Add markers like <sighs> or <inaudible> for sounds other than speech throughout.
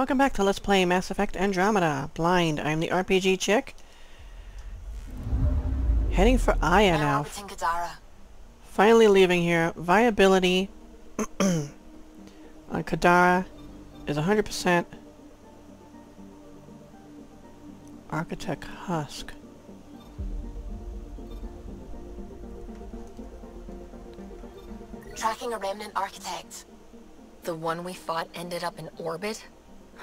Welcome back to Let's Play Mass Effect Andromeda. Blind, I'm the RPG chick. Heading for Aya now. Finally leaving here. Viability <clears throat> uh, on Kadara is 100%. Architect Husk. Tracking a remnant architect. The one we fought ended up in orbit?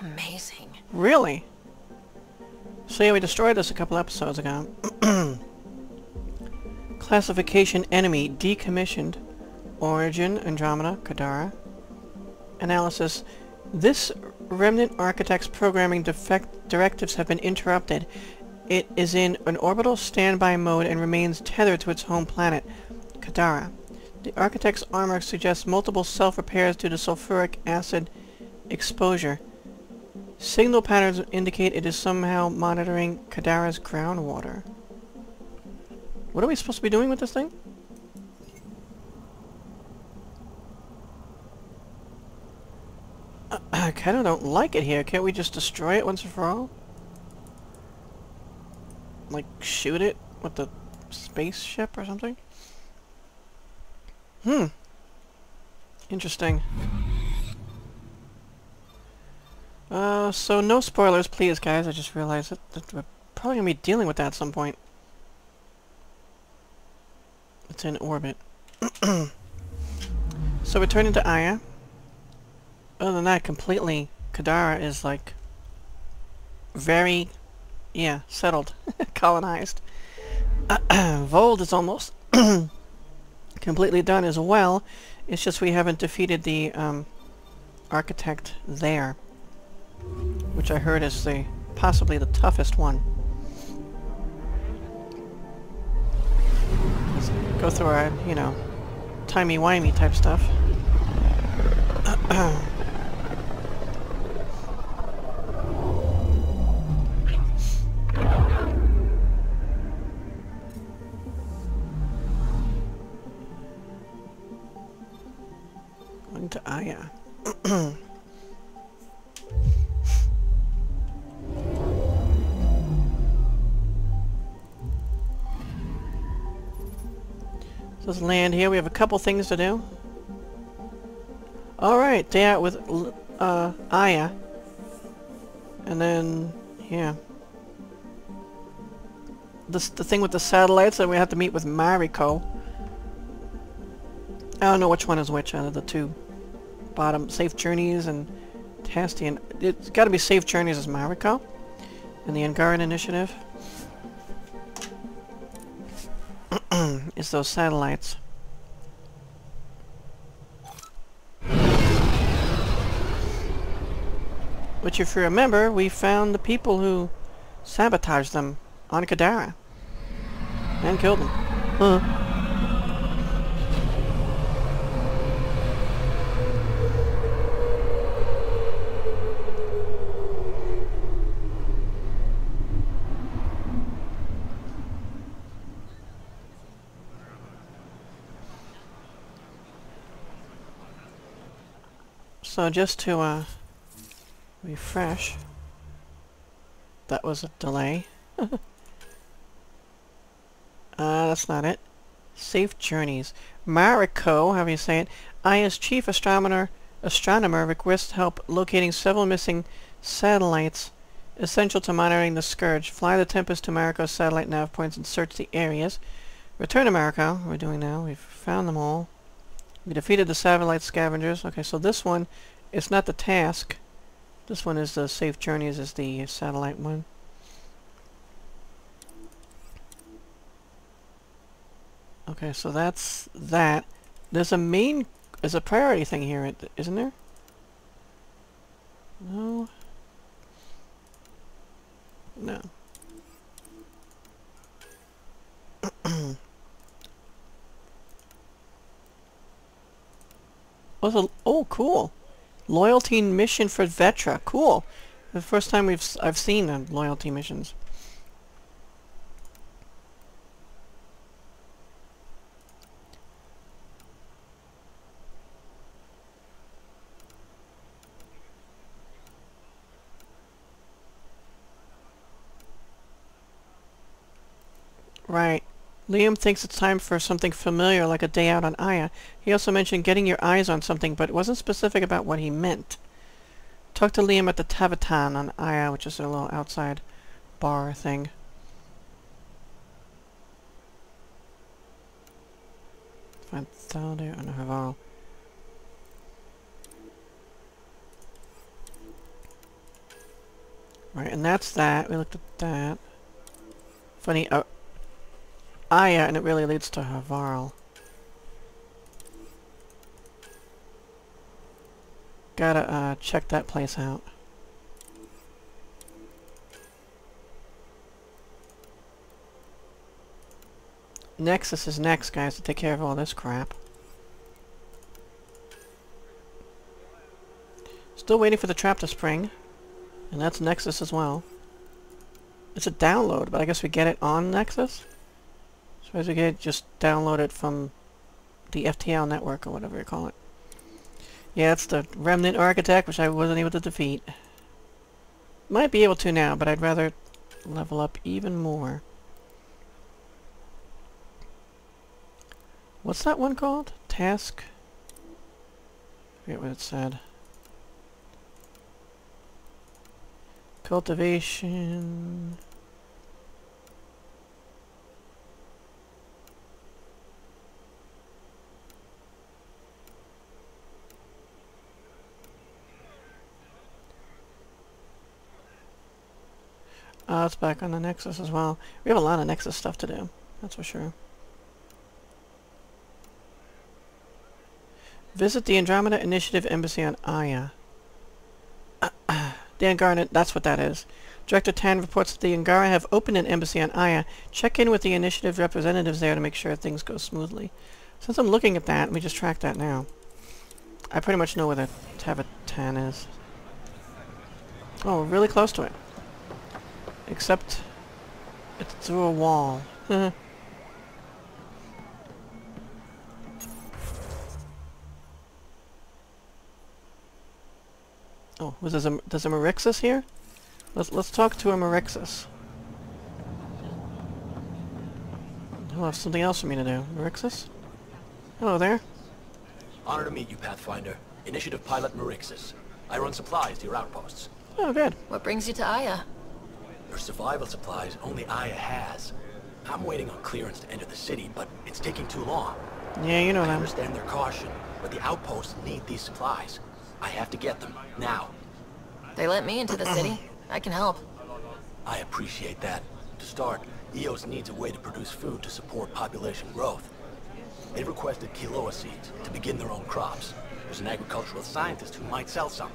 Amazing. Really? So yeah, we destroyed this a couple episodes ago. <clears throat> Classification enemy decommissioned. Origin Andromeda Kadara. Analysis. This remnant architect's programming defect directives have been interrupted. It is in an orbital standby mode and remains tethered to its home planet, Kadara. The architect's armor suggests multiple self-repairs due to sulfuric acid exposure. Signal patterns indicate it is somehow monitoring Kadara's groundwater. What are we supposed to be doing with this thing? <clears throat> I kinda don't like it here. Can't we just destroy it once and for all? Like, shoot it with the spaceship or something? Hmm. Interesting. Uh, so no spoilers, please, guys. I just realized that, that we're probably gonna be dealing with that at some point. It's in orbit. <clears throat> so we turn into Aya. Other than that, completely, Kadara is like very, yeah, settled, <laughs> colonized. <clears throat> Voeld is almost <clears throat> completely done as well. It's just we haven't defeated the um, architect there, which I heard is the possibly the toughest one. Let's go through our, you know, timey-wimey type stuff. <clears throat> To <clears throat> let's land here. We have a couple things to do. Alright, day out with uh, Aya. And then, yeah. This the thing with the satellites, and we have to meet with Maariko. I don't know which one is which out of the two. Bottom, Safe Journeys and Tastian. It's gotta be Safe Journeys as Maariko. And the Angaran Initiative. Is those satellites. Which if you remember, we found the people who sabotaged them on Kadara. And killed them. Huh. So just to uh, refresh, that was a delay. <laughs> uh, that's not it. Safe journeys. Maariko, however you say it, I as chief astronomer, astronomer requests help locating several missing satellites essential to monitoring the Scourge. Fly the Tempest to Maariko's satellite nav points and search the areas. Return to Maariko. We're doing now. We've found them all. We defeated the satellite scavengers. Okay, so this one, it's not the task. This one is the safe journeys is the satellite one. Okay, so that's that. There's a main, there's a priority thing here, isn't there? No. No. <clears throat> Oh, oh, cool. Loyalty mission for Vetra. Cool. The first time we've I've seen uh, loyalty missions. Right. Liam thinks it's time for something familiar like a day out on Aya. He also mentioned getting your eyes on something, but wasn't specific about what he meant. Talk to Liam at the Tavetaan on Aya, which is a little outside bar thing. Find Thaldir and Havarl. Right, and that's that. We looked at that. Funny, uh, Aya, and it really leads to Havarl. Gotta, uh, check that place out. Nexus is next, guys, to take care of all this crap. Still waiting for the trap to spring. And that's Nexus as well. It's a download, but I guess we get it on Nexus? So as we get just download it from the FTL network or whatever you call it. Yeah, it's the Remnant Architect, which I wasn't able to defeat. Might be able to now, but I'd rather level up even more. What's that one called? Task? I forget what it said. Cultivation... Oh, it's back on the Nexus as well. We have a lot of Nexus stuff to do, that's for sure. Visit the Andromeda Initiative Embassy on Aya. <coughs> the Angara, that's what that is. Director Tan reports that the Angara have opened an embassy on Aya. Check in with the initiative representatives there to make sure things go smoothly. Since I'm looking at that, let me just track that now. I pretty much know where the Tavetaan is. Oh, we're really close to it. Except, it's through a wall. Mm-hmm. Oh, was there a, there's a Marixus here? Let's let's talk to a Marixus. He'll have something else for me to do. Marixus? Hello there. Honor to meet you, Pathfinder. Initiative Pilot Marixus. I run supplies to your outposts. Oh, good. What brings you to Aya? For survival supplies only Aya has. I'm waiting on clearance to enter the city, but it's taking too long. Yeah, you know I understand their caution, but the outposts need these supplies. I have to get them, now. They let me into the city. <clears throat> I can help. I appreciate that. To start, EOS needs a way to produce food to support population growth. They requested Kiloa seeds to begin their own crops. There's an agricultural scientist who might sell some.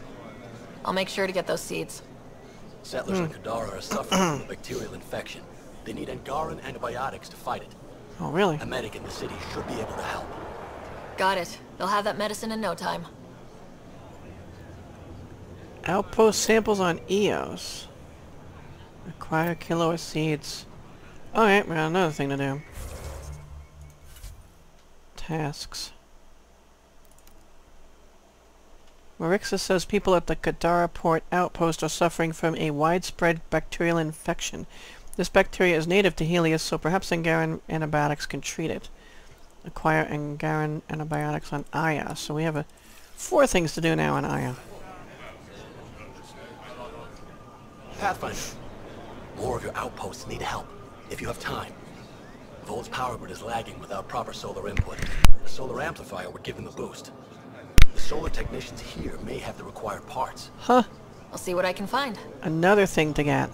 I'll make sure to get those seeds. Settlers in Kadara are suffering from a bacterial infection. They need Angaran antibiotics to fight it. Oh, really? A medic in the city should be able to help. Got it. They'll have that medicine in no time. Outpost samples on EOS. Acquire kilo of seeds. Alright, we got another thing to do. Tasks. Marixus says people at the Kadara port outpost are suffering from a widespread bacterial infection. This bacteria is native to Heleus, so perhaps Angaran antibiotics can treat it. Acquire Angaran antibiotics on Aya. So we have four things to do now on Aya. Pathfinder, more of your outposts need help, if you have time. Voeld's power grid is lagging without proper solar input. A solar amplifier would give them a boost. The solar technicians here may have the required parts. Huh. I'll see what I can find. Another thing to get.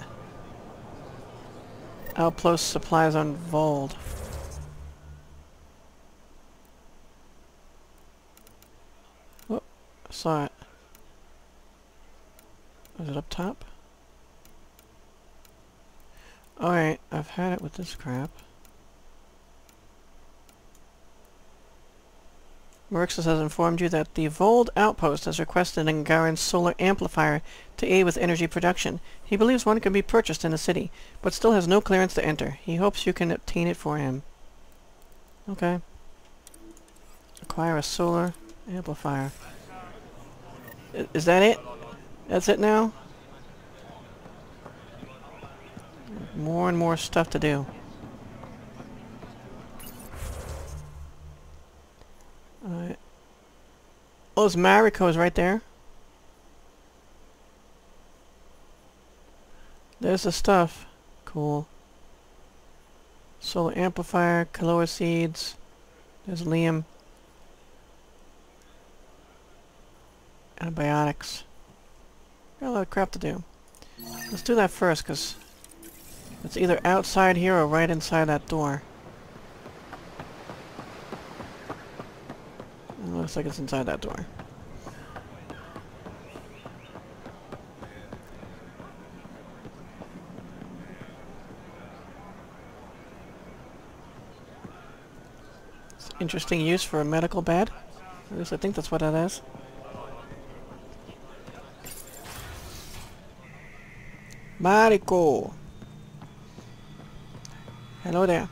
Outpost supplies on Voeld. Oh, I saw it. Is it up top? Alright, I've had it with this crap. Marixus has informed you that the Voeld outpost has requested an Angaran solar amplifier to aid with energy production. He believes one can be purchased in the city, but still has no clearance to enter. He hopes you can obtain it for him. Okay. Acquire a solar amplifier. Is that it? That's it now? More and more stuff to do. Oh, it's Maariko's right there. There's the stuff. Cool. Solar amplifier, Kaloa seeds. There's Liam. Antibiotics. Got a lot of crap to do. Let's do that first, because it's either outside here or right inside that door. It looks like it's inside that door. It's interesting use for a medical bed. At least I think that's what that is. Maariko! Hello there.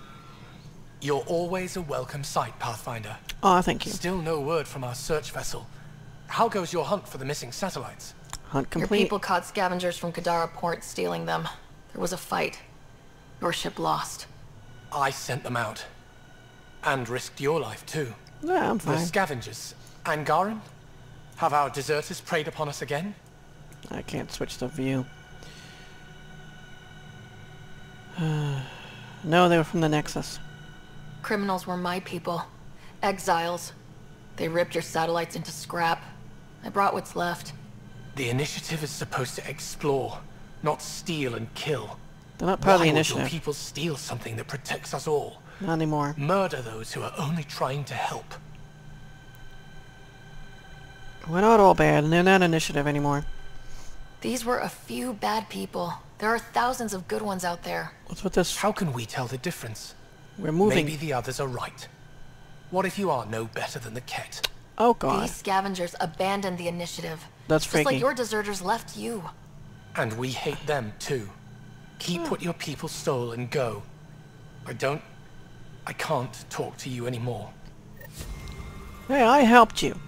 You're always a welcome sight, Pathfinder. Oh, thank you. Still no word from our search vessel. How goes your hunt for the missing satellites? Hunt complete. Your people caught scavengers from Kadara port stealing them. There was a fight. Your ship lost. I sent them out. And risked your life too. Yeah, I'm fine. The fine. scavengers. Angaran? Have our deserters preyed upon us again? I can't switch the view. <sighs> no, they were from the Nexus. Criminals were my people. Exiles. They ripped your satellites into scrap. I brought what's left. The initiative is supposed to explore, not steal and kill. They're not part Why of the would your initiative. people steal something that protects us all? Not anymore. Murder those who are only trying to help. We're not all bad, and they're not initiative anymore. These were a few bad people. There are thousands of good ones out there. What's with this? How can we tell the difference? We're moving. Maybe the others are right. What if you are no better than the kett? Oh god, These scavengers abandoned the initiative. that's Just freaky. like your deserters left you. And we hate them too. Keep hmm. what your people stole and go. I don't... I can't talk to you anymore. Hey, I helped you.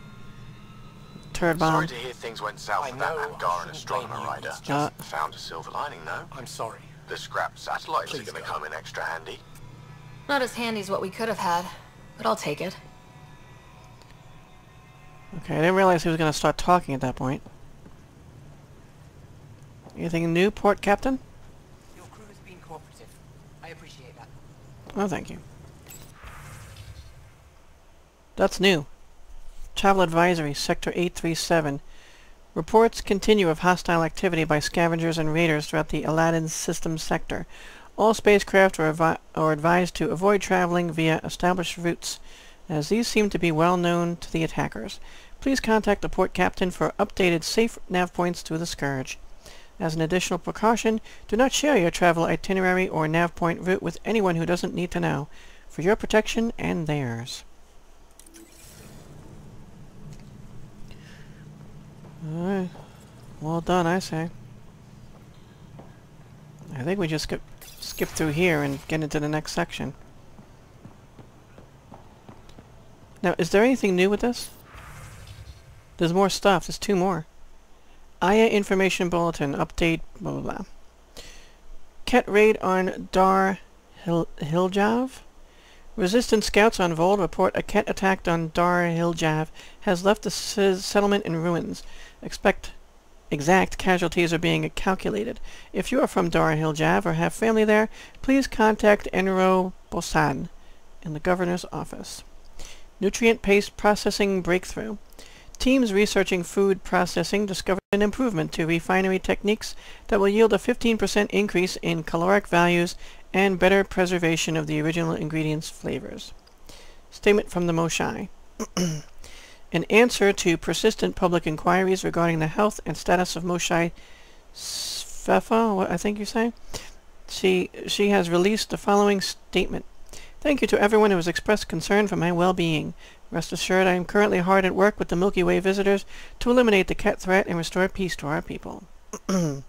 Turd bomb. Sorry to hear things went south I with that know, I astronomer blame you, rider. it's just- Found a silver lining though. I'm sorry. The scrap satellites Please are going to come in extra handy. Not as handy as what we could have had, but I'll take it. Okay, I didn't realize he was going to start talking at that point. Anything new, port captain? Your crew has been cooperative. I appreciate that. Oh, thank you. That's new. Travel advisory, Sector 837. Reports continue of hostile activity by scavengers and raiders throughout the Aladdin system sector. All spacecraft are, are advised to avoid traveling via established routes, as these seem to be well known to the attackers. Please contact the port captain for updated safe nav points to the Scourge. As an additional precaution, do not share your travel itinerary or nav point route with anyone who doesn't need to know, for your protection and theirs. Alright. Well done, I say. I think we just skip, skip through here and get into the next section. Now, is there anything new with this? There's more stuff. There's two more. Aya Information Bulletin. Update. Blah, blah, blah. kett raid on Dar Hil Hiljav? Resistance scouts on Voeld report a kett attack on Dar Hiljav has left the settlement in ruins. Expect exact casualties are being calculated. If you are from Dar Hiljav or have family there, please contact Enro Bosan in the governor's office. Nutrient-paste processing breakthrough. Teams researching food processing discovered an improvement to refinery techniques that will yield a 15% increase in caloric values and better preservation of the original ingredients' flavors. Statement from the Moshae. <clears throat> An answer to persistent public inquiries regarding the health and status of Moshae Sjefa, what I think you say? She, she has released the following statement. Thank you to everyone who has expressed concern for my well-being. Rest assured I am currently hard at work with the Milky Way visitors to eliminate the kett threat and restore peace to our people. <clears throat> Here's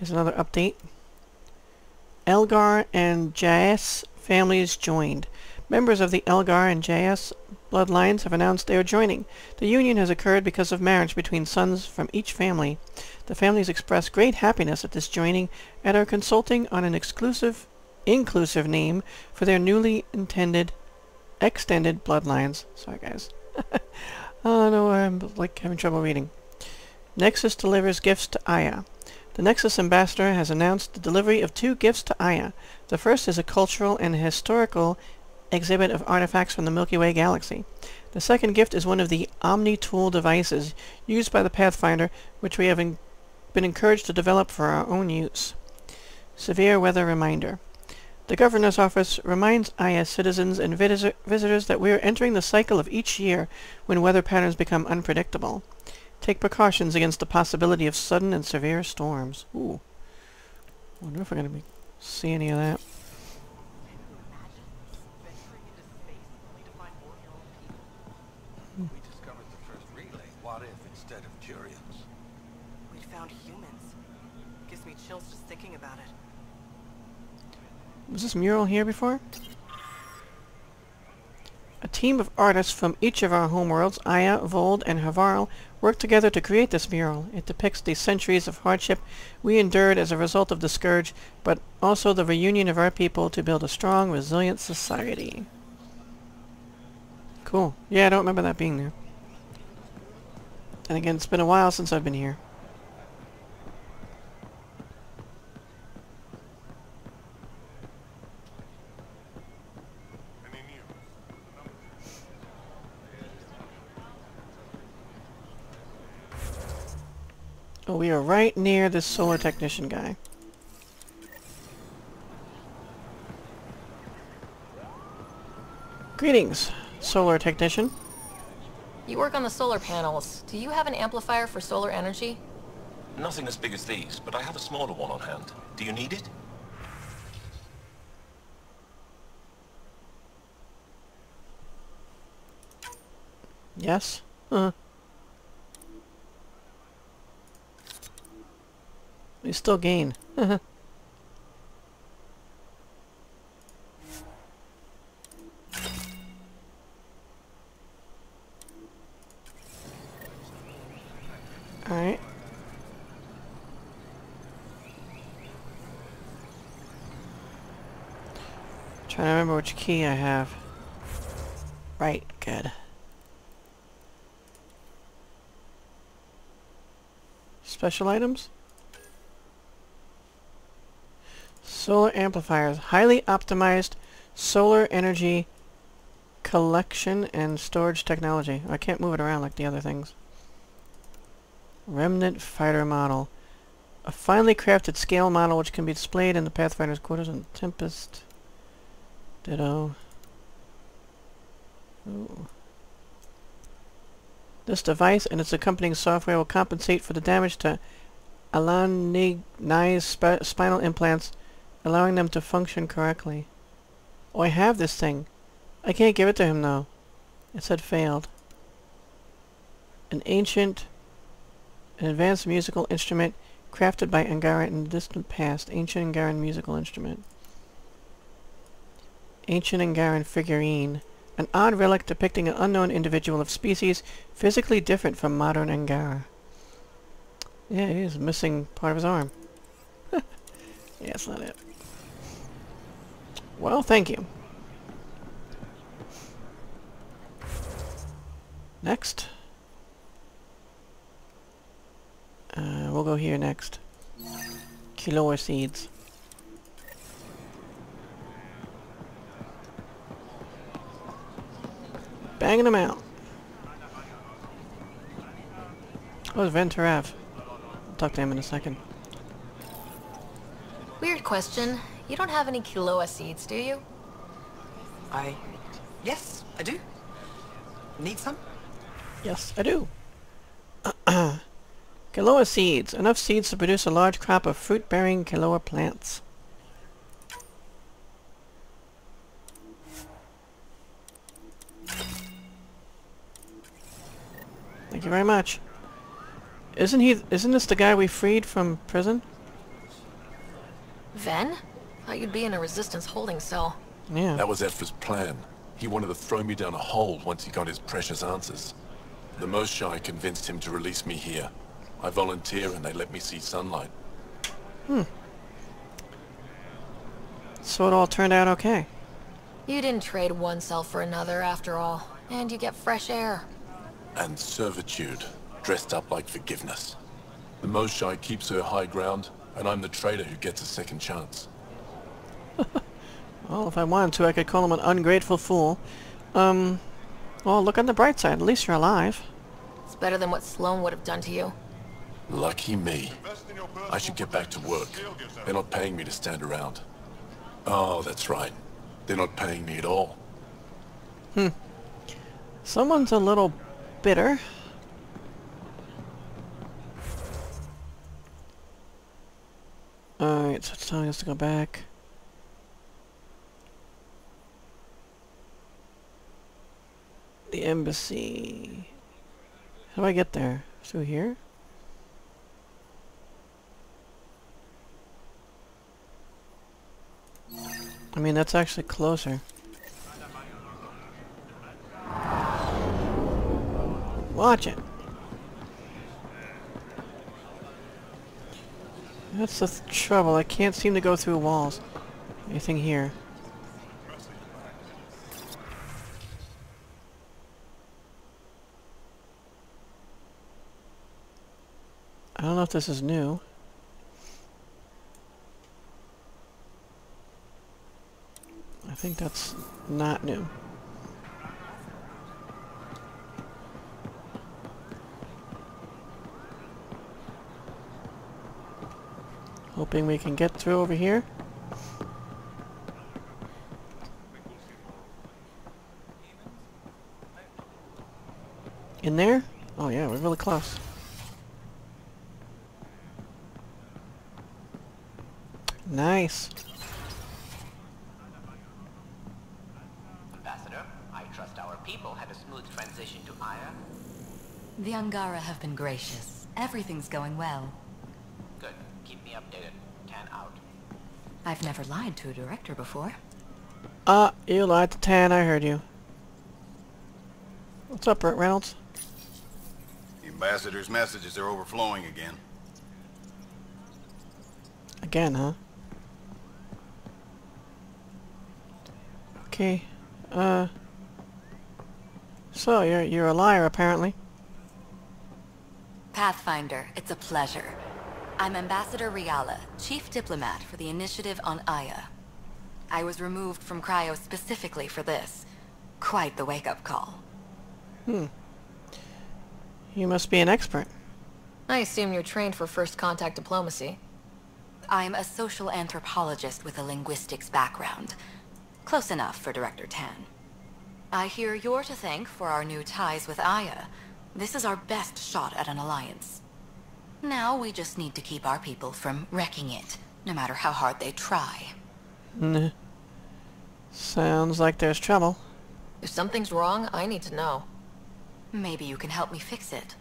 another update. Elgar and Jaes families joined. Members of the Elgar and Jaes bloodlines have announced they are joining. The union has occurred because of marriage between sons from each family. The families express great happiness at this joining and are consulting on an exclusive, inclusive name for their newly intended extended bloodlines. Sorry, guys. <laughs> Oh no, I'm like having trouble reading. Nexus delivers gifts to Aya. The Nexus ambassador has announced the delivery of two gifts to Aya. The first is a cultural and historical exhibit of artifacts from the Milky Way galaxy. The second gift is one of the Omni-Tool devices used by the Pathfinder, which we have en been encouraged to develop for our own use. Severe weather reminder. The Governor's Office reminds Aya citizens and vis visitors that we are entering the cycle of each year when weather patterns become unpredictable. Take precautions against the possibility of sudden and severe storms. Ooh. Wonder if we're gonna see any of that. We discovered the first relay. What if instead of Turians? We found humans. Gives me chills just thinking about it. Was this mural here before? A team of artists from each of our homeworlds, Aya, Voeld, and Havarl, worked together to create this mural. It depicts the centuries of hardship we endured as a result of the Scourge, but also the reunion of our people to build a strong, resilient society. Cool. Yeah, I don't remember that being there. And again, it's been a while since I've been here. Oh, we are right near this solar technician guy. Greetings, solar technician. You work on the solar panels. Do you have an amplifier for solar energy? Nothing as big as these, but I have a smaller one on hand. Do you need it? Yes? Uh. We still gain. <laughs> Alright. Trying to remember which key I have. Right, good. Special items? Solar amplifiers. Highly optimized solar energy collection and storage technology. I can't move it around like the other things. Remnant fighter model. A finely crafted scale model which can be displayed in the Pathfinder's quarters on Tempest. Ditto. Ooh. This device and its accompanying software will compensate for the damage to Alan sp spinal implants, allowing them to function correctly. Oh, I have this thing. I can't give it to him, though. It said failed. An ancient, an advanced musical instrument crafted by Angara in the distant past. Ancient Angaran musical instrument. Ancient Angaran figurine. An odd relic depicting an unknown individual of species physically different from modern Angara. Yeah, he is missing part of his arm. <laughs> yeah, that's not it. Well, thank you. Next. Uh, we'll go here next. Kiloa seeds. Banging them out. Oh, Venturav. I'll talk to him in a second. Weird question. You don't have any Kiloa seeds, do you? I... Yes, I do. Need some? Yes, I do. <clears throat> Kiloa seeds. Enough seeds to produce a large crop of fruit-bearing Kiloa plants. Thank you very much. Isn't he- isn't this the guy we freed from prison? Ven? Thought you'd be in a resistance holding cell. Yeah. That was Evfra's plan. He wanted to throw me down a hole once he got his precious answers. The Moshae convinced him to release me here. I volunteer and they let me see sunlight. Hmm. So it all turned out okay. You didn't trade one cell for another after all. And you get fresh air. and servitude, dressed up like forgiveness. The Moshae keeps her high ground, and I'm the traitor who gets a second chance. Well, if I wanted to, I could call him an ungrateful fool. Um, well, look on the bright side. At least you're alive. It's better than what Sloan would have done to you. Lucky me. I should get back to work. They're not paying me to stand around. Oh, that's right. They're not paying me at all. Hmm. Someone's a little bitter. Alright, so it's telling us to go back. The embassy. How do I get there? Through here? I mean, that's actually closer. Watch it. That's the th trouble. I can't seem to go through walls. Anything here? I don't know if this is new. I think that's not new. Hoping we can get through over here. In there? Oh yeah, we're really close. Nice. Ambassador, I trust our people had a smooth transition to Aya. The Angara have been gracious. Everything's going well. Good. Keep me updated. Tan out. I've never lied to a director before. Ah, you lied to Tan, I heard you. What's up, Burt Reynolds? The ambassador's messages are overflowing again. Again, huh? Okay. Uh. So you're you're a liar, apparently. Pathfinder, it's a pleasure. I'm Ambassador Riala, Chief Diplomat for the Initiative on Aya. I was removed from Cryo specifically for this. Quite the wake-up call. Hmm. You must be an expert. I assume you're trained for first contact diplomacy. I'm a social anthropologist with a linguistics background. Close enough for Director Tan. I hear you're to thank for our new ties with Aya. This is our best shot at an alliance. Now we just need to keep our people from wrecking it, no matter how hard they try. Nah. Sounds like there's trouble. If something's wrong, I need to know. Maybe you can help me fix it.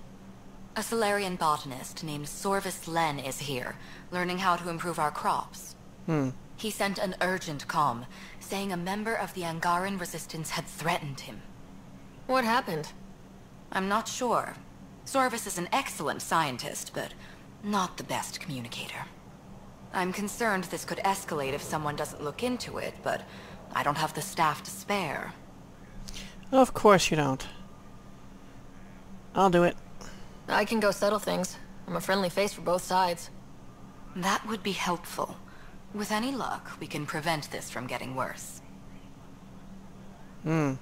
A Salarian botanist named Sorvis Len is here, learning how to improve our crops. Hmm. He sent an urgent comm, saying a member of the Angaran resistance had threatened him. What happened? I'm not sure. Sorvis is an excellent scientist, but not the best communicator. I'm concerned this could escalate if someone doesn't look into it, but I don't have the staff to spare. Of course you don't. I'll do it. I can go settle things. I'm a friendly face for both sides. That would be helpful. With any luck, we can prevent this from getting worse. Hmm.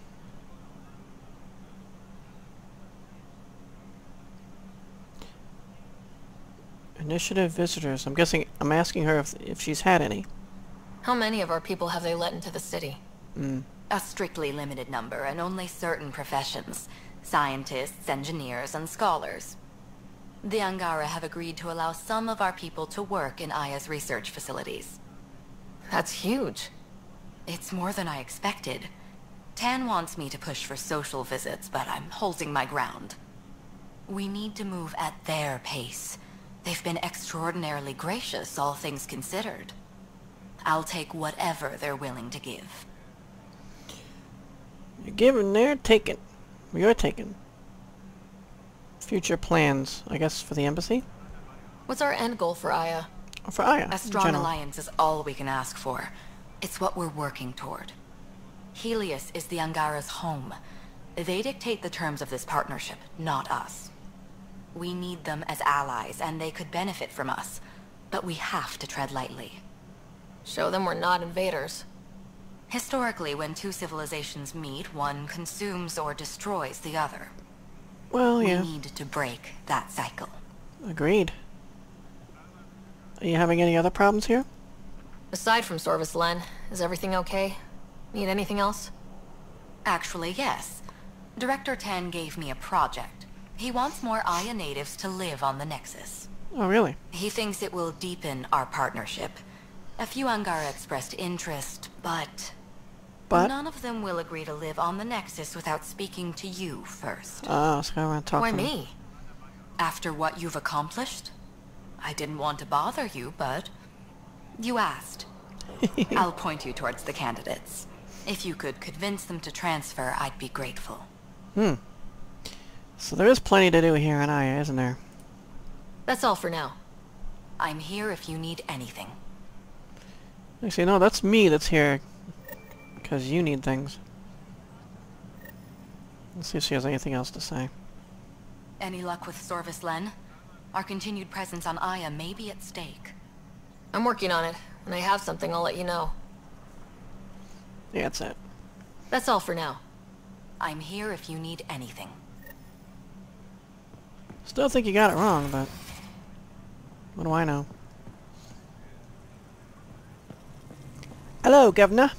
Initiative visitors. I'm guessing I'm asking her if if she's had any. How many of our people have they let into the city? Hmm. A strictly limited number, and only certain professions. Scientists, engineers, and scholars. The Angara have agreed to allow some of our people to work in Aya's research facilities. That's huge. It's more than I expected. Tan wants me to push for social visits, but I'm holding my ground. We need to move at their pace. They've been extraordinarily gracious, all things considered. I'll take whatever they're willing to give. You're giving, they're taking. You're taking. Future plans, I guess, for the embassy? What's our end goal for Aya? For Aya, A strong general. alliance is all we can ask for. It's what we're working toward. Heleus is the Angara's home. They dictate the terms of this partnership, not us. We need them as allies, and they could benefit from us. But we have to tread lightly. Show them we're not invaders. Historically, when two civilizations meet, one consumes or destroys the other. Well, yeah. We need to break that cycle. Agreed. Are you having any other problems here? Aside from Sorvis Len, is everything okay? Need anything else? Actually, yes. Director Tan gave me a project. He wants more Aya natives to live on the Nexus. Oh, really? He thinks it will deepen our partnership. A few Angara expressed interest, but... But? None of them will agree to live on the Nexus without speaking to you first. Oh, so I want to talk Why to him. me? After what you've accomplished? I didn't want to bother you, but... You asked. <laughs> I'll point you towards the candidates. If you could convince them to transfer, I'd be grateful. Hmm. So there is plenty to do here in Aya, isn't there? That's all for now. I'm here if you need anything. Actually, no, that's me that's here. Because you need things. Let's see if she has anything else to say. Any luck with Sorvis Len? Our continued presence on Aya may be at stake. I'm working on it. When I have something, I'll let you know. Yeah, that's it. That's all for now. I'm here if you need anything. Still think you got it wrong, but... What do I know? Hello, Governor.